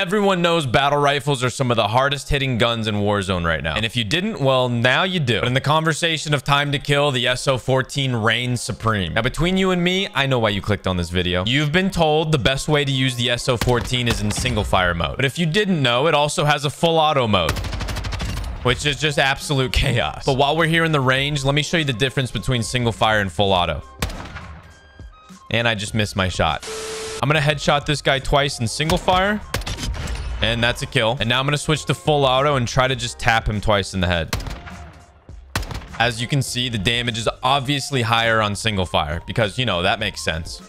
Everyone knows battle rifles are some of the hardest hitting guns in Warzone right now. And if you didn't, well, now you do. But in the conversation of time to kill, the SO14 reigns supreme. Now, between you and me, I know why you clicked on this video. You've been told the best way to use the SO14 is in single fire mode. But if you didn't know, it also has a full auto mode which is just absolute chaos. But while we're here in the range, let me show you the difference between single fire and full auto. And I just missed my shot. I'm going to headshot this guy twice in single fire. And that's a kill. And now I'm going to switch to full auto and try to just tap him twice in the head. As you can see, the damage is obviously higher on single fire because, you know, that makes sense.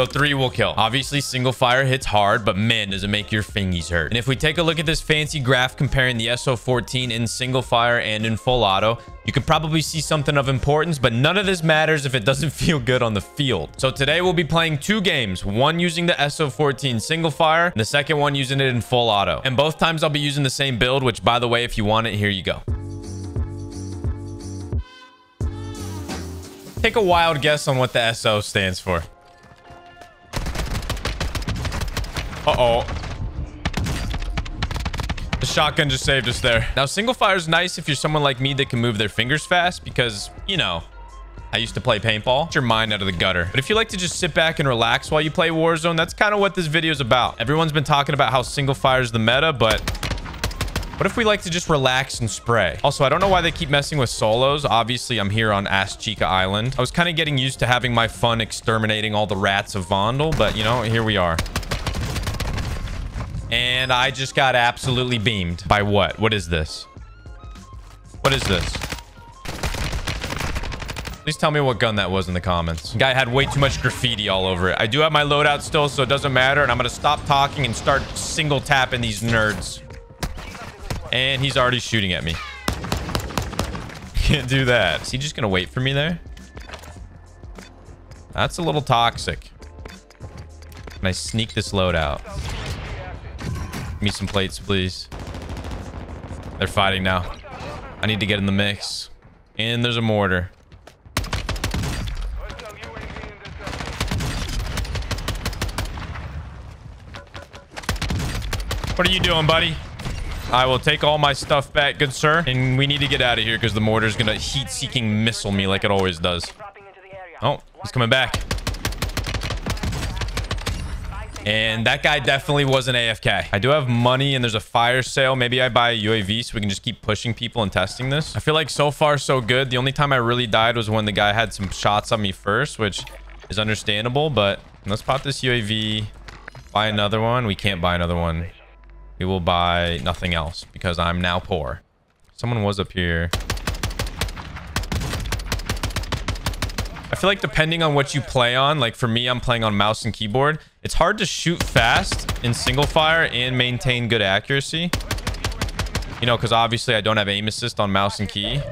So three will kill. Obviously, single fire hits hard, but man, does it make your fingies hurt. And if we take a look at this fancy graph comparing the SO14 in single fire and in full auto, you can probably see something of importance, but none of this matters if it doesn't feel good on the field. So today we'll be playing two games, one using the SO14 single fire, and the second one using it in full auto. And both times I'll be using the same build, which by the way, if you want it, here you go. Take a wild guess on what the SO stands for. Uh-oh. The shotgun just saved us there. Now, single fire is nice if you're someone like me that can move their fingers fast because, you know, I used to play paintball. Get your mind out of the gutter. But if you like to just sit back and relax while you play Warzone, that's kind of what this video is about. Everyone's been talking about how single fire is the meta, but what if we like to just relax and spray? Also, I don't know why they keep messing with solos. Obviously, I'm here on Ashika Island. I was kind of getting used to having my fun exterminating all the rats of Vondel, but you know, here we are. And I just got absolutely beamed. By what? What is this? What is this? Please tell me what gun that was in the comments. Guy had way too much graffiti all over it. I do have my loadout still, so it doesn't matter. And I'm going to stop talking and start single tapping these nerds. And he's already shooting at me. Can't do that. Is he just going to wait for me there? That's a little toxic. Can I sneak this loadout? Give me some plates, please. They're fighting now. I need to get in the mix. And there's a mortar. What are you doing, buddy? I will take all my stuff back, good sir. And we need to get out of here because the mortar is going to heat-seeking missile me like it always does. Oh, he's coming back. And that guy definitely wasn't AFK. I do have money and there's a fire sale. Maybe I buy a UAV so we can just keep pushing people and testing this. I feel like so far so good. The only time I really died was when the guy had some shots on me first, which is understandable. But let's pop this UAV. Buy another one. We can't buy another one. We will buy nothing else because I'm now poor. Someone was up here. Feel like depending on what you play on, like for me, I'm playing on mouse and keyboard. It's hard to shoot fast in single fire and maintain good accuracy. You know, because obviously I don't have aim assist on mouse and key.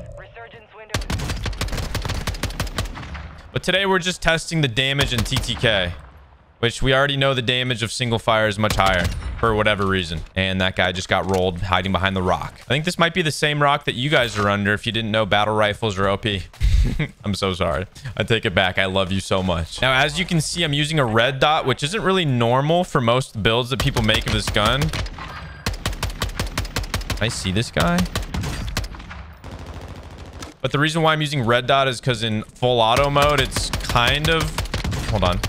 But today we're just testing the damage in TTK. Which we already know the damage of single fire is much higher for whatever reason. And that guy just got rolled hiding behind the rock. I think this might be the same rock that you guys are under if you didn't know battle rifles are OP. I'm so sorry. I take it back. I love you so much. Now, as you can see, I'm using a red dot, which isn't really normal for most builds that people make of this gun. I see this guy. But the reason why I'm using red dot is because in full auto mode, it's kind of... Hold on.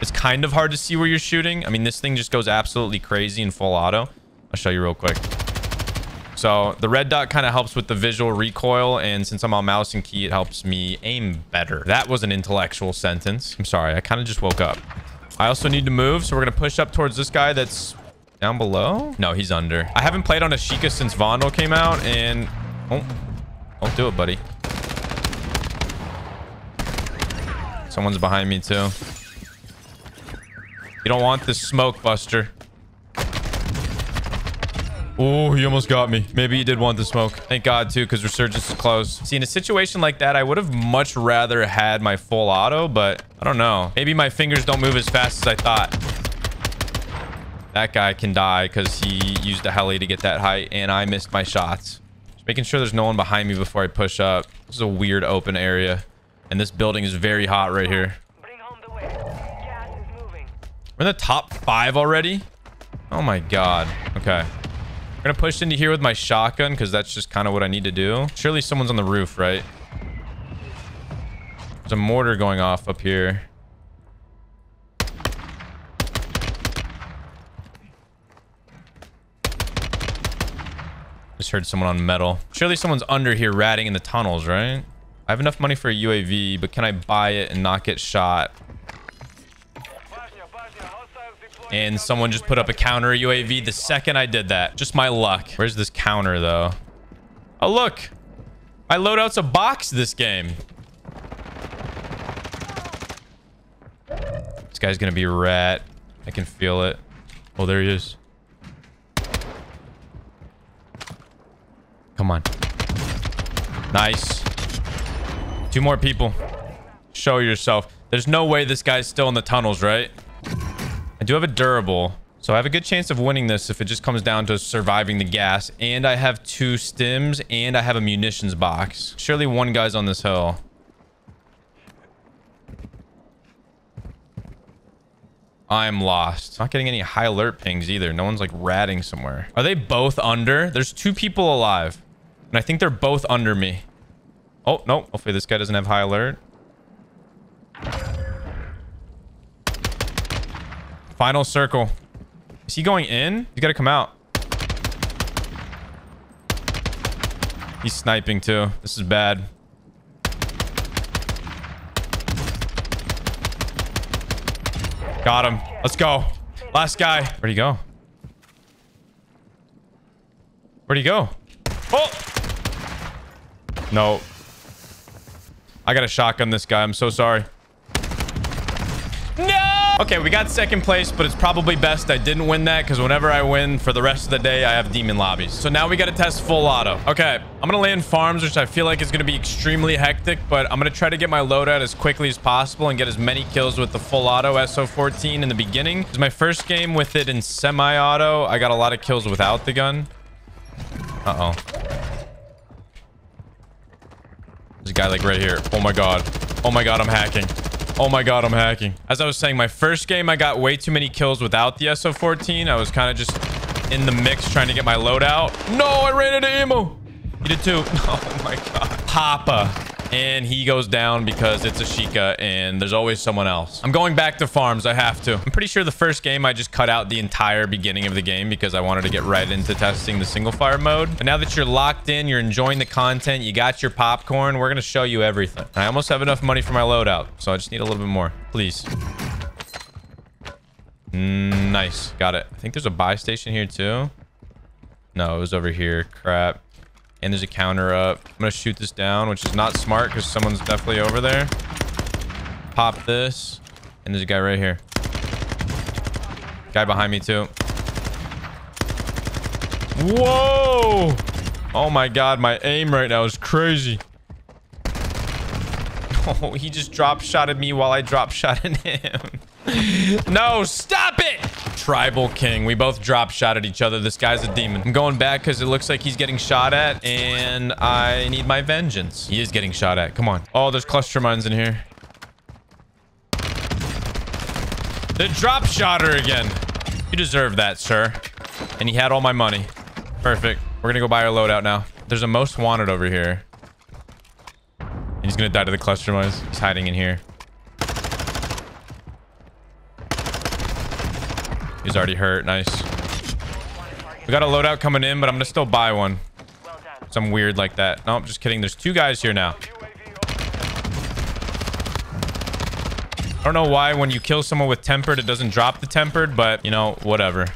It's kind of hard to see where you're shooting. I mean, this thing just goes absolutely crazy in full auto. I'll show you real quick. So the red dot kind of helps with the visual recoil. And since I'm on mouse and key, it helps me aim better. That was an intellectual sentence. I'm sorry. I kind of just woke up. I also need to move. So we're going to push up towards this guy that's down below. No, he's under. I haven't played on Ashika since Vondel came out. And... Oh, don't do it, buddy. Someone's behind me, too. You don't want this smoke, Buster. Oh, he almost got me. Maybe he did want the smoke. Thank God, too, because Resurgence is close. See, in a situation like that, I would have much rather had my full auto, but I don't know. Maybe my fingers don't move as fast as I thought. That guy can die because he used a heli to get that height, and I missed my shots. Just making sure there's no one behind me before I push up. This is a weird open area, and this building is very hot right here. We're in the top five already. Oh my god. Okay. I'm gonna push into here with my shotgun because that's just kind of what I need to do. Surely someone's on the roof, right? There's a mortar going off up here. Just heard someone on metal. Surely someone's under here ratting in the tunnels, right? I have enough money for a UAV, but can I buy it and not get shot? And someone just put up a counter UAV the second I did that. Just my luck. Where's this counter, though? Oh, look. My loadout's a box this game. This guy's gonna be rat. I can feel it. Oh, there he is. Come on. Nice. Two more people. Show yourself. There's no way this guy's still in the tunnels, right? I do have a durable. So I have a good chance of winning this if it just comes down to surviving the gas. And I have two stims and I have a munitions box. Surely one guy's on this hill. I'm lost. Not getting any high alert pings either. No one's like ratting somewhere. Are they both under? There's two people alive. And I think they're both under me. Oh, no. Hopefully this guy doesn't have high alert. Final circle. Is he going in? He's got to come out. He's sniping too. This is bad. Got him. Let's go. Last guy. Where'd he go? Where'd he go? Oh! No. I got to shotgun this guy. I'm so sorry. Okay, we got second place, but it's probably best I didn't win that because whenever I win for the rest of the day, I have demon lobbies. So now we got to test full auto. Okay, I'm going to land farms, which I feel like is going to be extremely hectic, but I'm going to try to get my loadout as quickly as possible and get as many kills with the full auto SO14 in the beginning. It's my first game with it in semi-auto. I got a lot of kills without the gun. Uh-oh. There's a guy like right here. Oh my god. Oh my god, I'm hacking. Oh my god, I'm hacking. As I was saying, my first game, I got way too many kills without the SO14. I was kind of just in the mix trying to get my loadout. No, I ran of ammo. He did too. Oh my god. Papa and he goes down because it's Ashika and there's always someone else. I'm going back to farms. I have to. I'm pretty sure the first game I just cut out the entire beginning of the game because I wanted to get right into testing the single fire mode. But now that you're locked in, you're enjoying the content, you got your popcorn, we're going to show you everything. I almost have enough money for my loadout, so I just need a little bit more. Please. Mm, nice. Got it. I think there's a buy station here too. No, it was over here. Crap. And there's a counter up. I'm going to shoot this down, which is not smart because someone's definitely over there. Pop this. And there's a guy right here. Guy behind me too. Whoa! Oh my god, my aim right now is crazy. Oh, he just drop shotted me while I drop shotted him. no, stop it! Tribal King. We both drop shot at each other. This guy's a demon. I'm going back because it looks like he's getting shot at, and I need my vengeance. He is getting shot at. Come on. Oh, there's cluster mines in here. The drop shotter again. You deserve that, sir. And he had all my money. Perfect. We're going to go buy our loadout now. There's a most wanted over here. He's going to die to the cluster mines. He's hiding in here. He's already hurt. Nice. We got a loadout coming in, but I'm going to still buy one. Some weird like that. No, I'm just kidding. There's two guys here now. I don't know why when you kill someone with tempered, it doesn't drop the tempered, but, you know, whatever.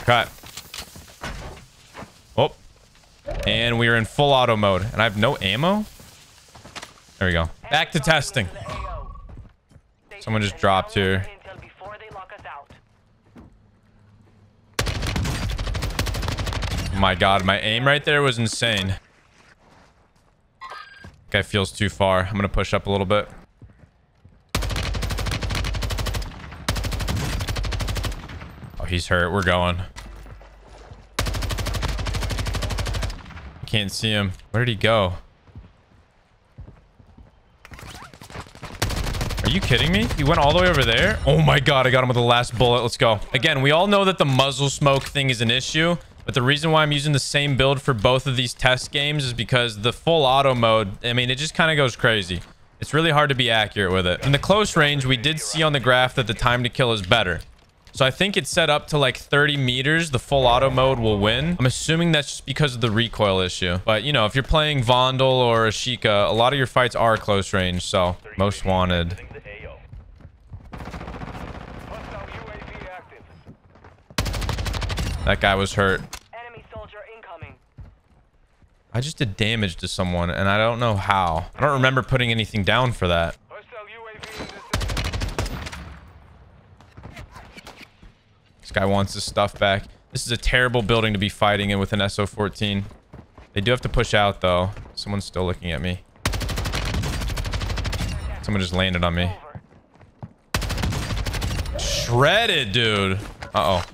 Cut. Oh. And we are in full auto mode. And I have no ammo? There we go. Back to testing. Someone just dropped here. My god, my aim right there was insane. Guy feels too far. I'm gonna push up a little bit. Oh, he's hurt. We're going. Can't see him. Where did he go? Are you kidding me? He went all the way over there? Oh my god, I got him with the last bullet. Let's go. Again, we all know that the muzzle smoke thing is an issue. But the reason why I'm using the same build for both of these test games is because the full auto mode, I mean, it just kind of goes crazy. It's really hard to be accurate with it. In the close range, we did see on the graph that the time to kill is better. So I think it's set up to like 30 meters. The full auto mode will win. I'm assuming that's just because of the recoil issue. But, you know, if you're playing Vondel or Ashika, a lot of your fights are close range. So, most wanted. That guy was hurt. I just did damage to someone, and I don't know how. I don't remember putting anything down for that. This guy wants his stuff back. This is a terrible building to be fighting in with an SO-14. They do have to push out, though. Someone's still looking at me. Someone just landed on me. Shredded, dude. Uh-oh.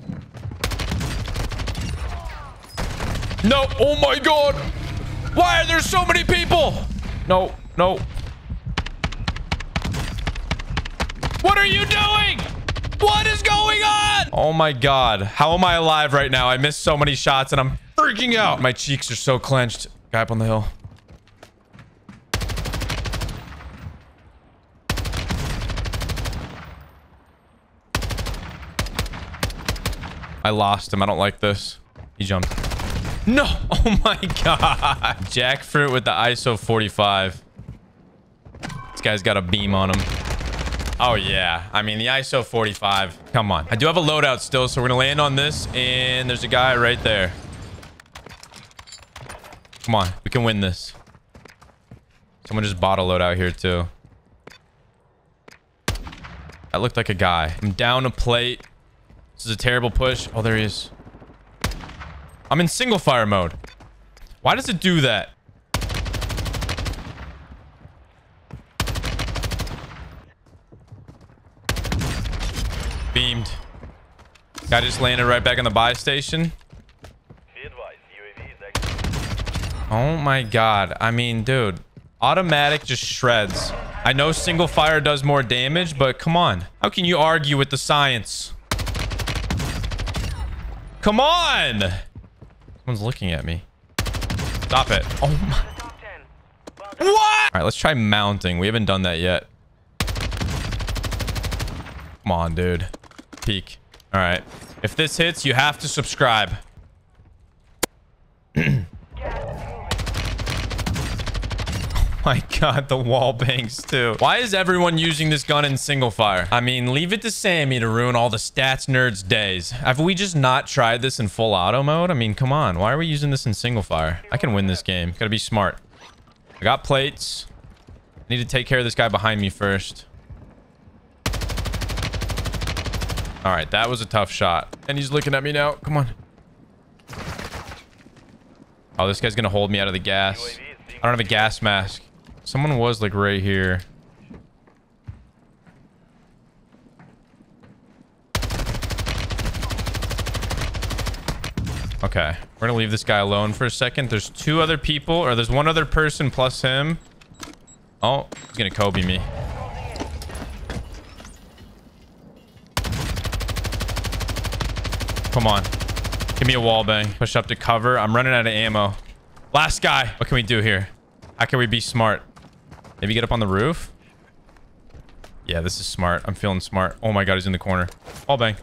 No. Oh, my God. Why are there so many people? No. No. What are you doing? What is going on? Oh my god. How am I alive right now? I missed so many shots and I'm freaking out. My cheeks are so clenched. Guy up on the hill. I lost him. I don't like this. He jumped. No. Oh my god. Jackfruit with the ISO 45. This guy's got a beam on him. Oh, yeah. I mean, the ISO 45. Come on. I do have a loadout still, so we're going to land on this. And there's a guy right there. Come on. We can win this. Someone just bought a loadout here, too. That looked like a guy. I'm down a plate. This is a terrible push. Oh, there he is. I'm in single fire mode. Why does it do that? Beamed. Guy just landed right back on the buy station. Oh my god. I mean, dude. Automatic just shreds. I know single fire does more damage, but come on. How can you argue with the science? Come on! Someone's looking at me. Stop it. Oh my. What? All right, let's try mounting. We haven't done that yet. Come on, dude peek. All right. If this hits, you have to subscribe. oh my god, the wall bangs too. Why is everyone using this gun in single fire? I mean, leave it to Sammy to ruin all the stats nerds days. Have we just not tried this in full auto mode? I mean, come on. Why are we using this in single fire? I can win this game. Gotta be smart. I got plates. I need to take care of this guy behind me first. All right, that was a tough shot. And he's looking at me now. Come on. Oh, this guy's going to hold me out of the gas. I don't have a gas mask. Someone was like right here. Okay. We're to leave this guy alone for a second. There's two other people, or there's one other person plus him. Oh, he's to Kobe me. Come on. Give me a wall bang. Push up to cover. I'm running out of ammo. Last guy. What can we do here? How can we be smart? Maybe get up on the roof? Yeah, this is smart. I'm feeling smart. Oh my god, he's in the corner. Wall bang.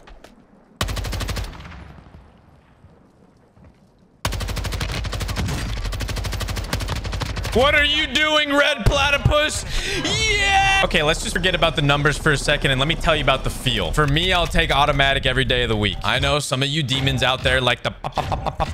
What are you doing, red platypus? Yeah! Okay, let's just forget about the numbers for a second and let me tell you about the feel. For me, I'll take automatic every day of the week. I know some of you demons out there like the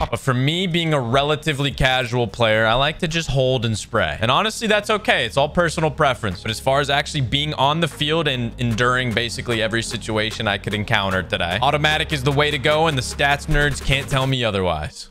but for me, being a relatively casual player, I like to just hold and spray. And honestly, that's okay. It's all personal preference. But as far as actually being on the field and enduring basically every situation I could encounter today, automatic is the way to go and the stats nerds can't tell me otherwise.